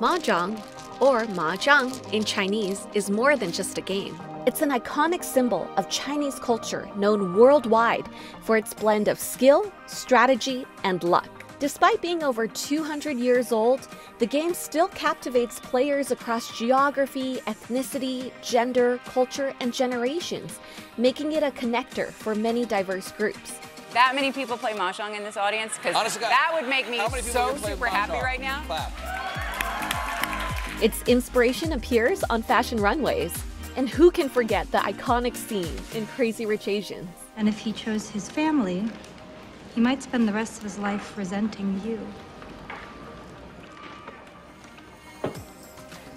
Mahjong, or Mahjong in Chinese, is more than just a game. It's an iconic symbol of Chinese culture known worldwide for its blend of skill, strategy, and luck. Despite being over 200 years old, the game still captivates players across geography, ethnicity, gender, culture, and generations, making it a connector for many diverse groups. That many people play Mahjong in this audience? Because that would make me so super happy right now. Clap. Its inspiration appears on fashion runways. And who can forget the iconic scene in Crazy Rich Asians? And if he chose his family, he might spend the rest of his life resenting you.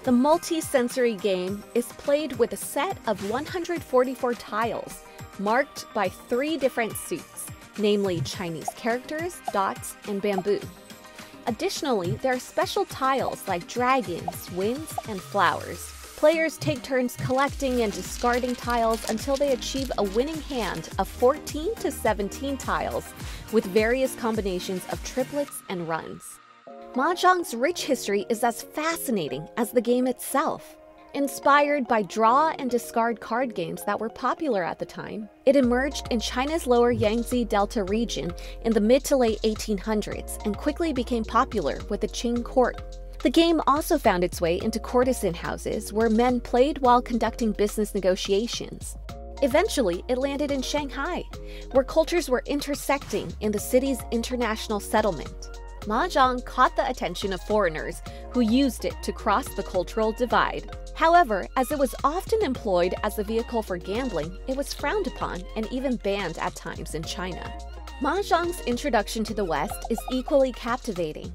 The multi-sensory game is played with a set of 144 tiles, marked by three different suits, namely Chinese characters, dots, and bamboo. Additionally, there are special tiles like dragons, winds, and flowers. Players take turns collecting and discarding tiles until they achieve a winning hand of 14 to 17 tiles, with various combinations of triplets and runs. Mahjong's rich history is as fascinating as the game itself. Inspired by draw and discard card games that were popular at the time, it emerged in China's lower Yangtze Delta region in the mid to late 1800s and quickly became popular with the Qing court. The game also found its way into courtesan houses where men played while conducting business negotiations. Eventually, it landed in Shanghai, where cultures were intersecting in the city's international settlement. Mahjong caught the attention of foreigners who used it to cross the cultural divide. However, as it was often employed as a vehicle for gambling, it was frowned upon and even banned at times in China. Mahjong's introduction to the West is equally captivating.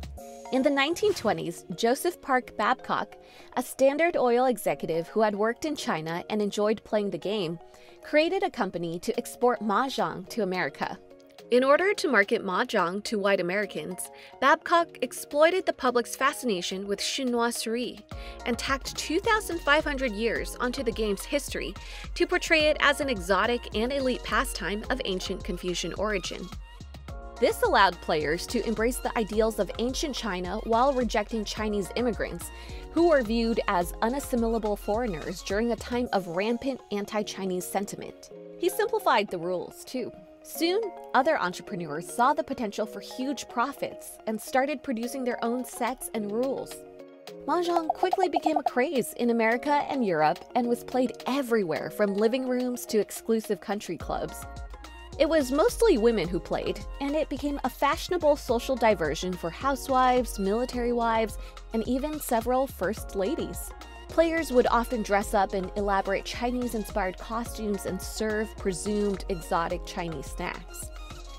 In the 1920s, Joseph Park Babcock, a Standard Oil executive who had worked in China and enjoyed playing the game, created a company to export mahjong to America. In order to market mahjong to white Americans, Babcock exploited the public's fascination with chinoiserie and tacked 2,500 years onto the game's history to portray it as an exotic and elite pastime of ancient Confucian origin. This allowed players to embrace the ideals of ancient China while rejecting Chinese immigrants, who were viewed as unassimilable foreigners during a time of rampant anti Chinese sentiment. He simplified the rules, too. Soon, other entrepreneurs saw the potential for huge profits and started producing their own sets and rules. Mahjong quickly became a craze in America and Europe and was played everywhere from living rooms to exclusive country clubs. It was mostly women who played, and it became a fashionable social diversion for housewives, military wives, and even several first ladies. Players would often dress up in elaborate Chinese inspired costumes and serve presumed exotic Chinese snacks.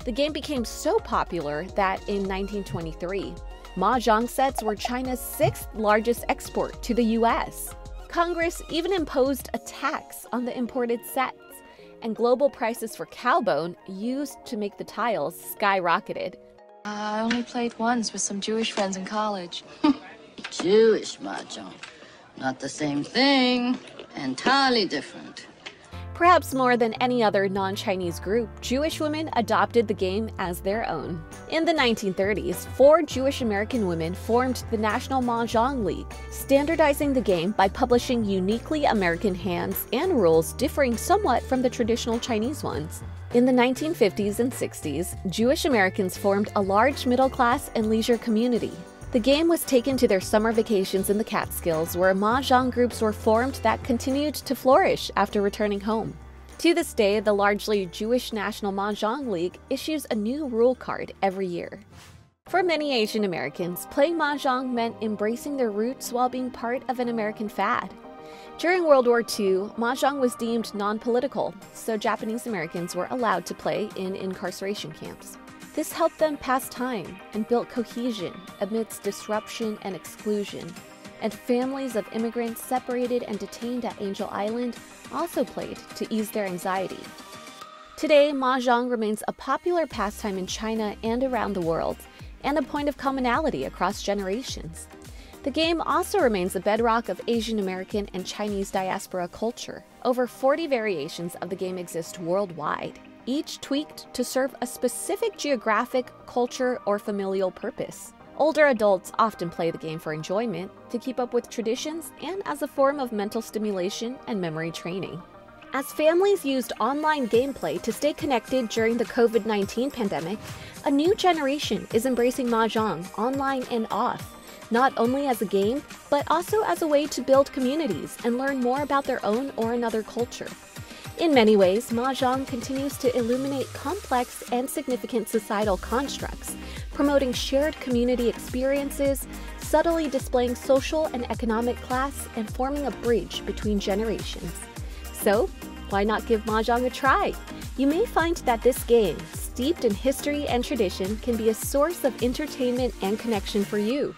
The game became so popular that in 1923, Mahjong sets were China's sixth largest export to the US. Congress even imposed a tax on the imported sets and global prices for cowbone used to make the tiles skyrocketed. I only played once with some Jewish friends in college. Jewish mahjong. Not the same thing. Entirely different. Perhaps more than any other non Chinese group, Jewish women adopted the game as their own. In the 1930s, four Jewish American women formed the National Mah Jongg League, standardizing the game by publishing uniquely American hands and rules differing somewhat from the traditional Chinese ones. In the 1950s and 60s, Jewish Americans formed a large middle class and leisure community, the game was taken to their summer vacations in the Catskills, where mahjong groups were formed that continued to flourish after returning home. To this day, the largely Jewish National Mah Jongg League issues a new rule card every year. For many Asian Americans, playing mahjong meant embracing their roots while being part of an American fad. During World War II, mahjong was deemed non political, so Japanese Americans were allowed to play in incarceration camps. This helped them pass time and built cohesion amidst disruption and exclusion. And families of immigrants separated and detained at Angel Island also played to ease their anxiety. Today, Mahjong remains a popular pastime in China and around the world, and a point of commonality across generations. The game also remains the bedrock of Asian American and Chinese diaspora culture. Over 40 variations of the game exist worldwide, each tweaked to serve a specific geographic, culture, or familial purpose. Older adults often play the game for enjoyment, to keep up with traditions, and as a form of mental stimulation and memory training. As families used online gameplay to stay connected during the COVID 19 pandemic, a new generation is embracing Mahjong online and off, not only as a game, but also as a way to build communities and learn more about their own or another culture. In many ways, Mahjong continues to illuminate complex and significant societal constructs, promoting shared community experiences, subtly displaying social and economic class, and forming a bridge between generations. So, why not give Mahjong a try? You may find that this game, steeped in history and tradition, can be a source of entertainment and connection for you.